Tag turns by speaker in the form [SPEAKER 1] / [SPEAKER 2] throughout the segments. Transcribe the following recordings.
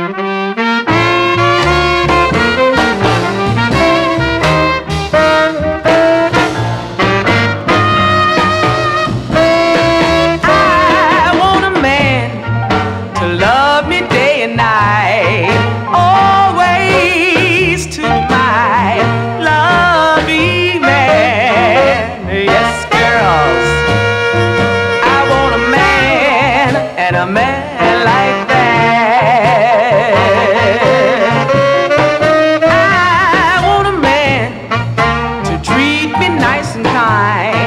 [SPEAKER 1] I want a man me nice and kind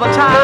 [SPEAKER 1] all the time.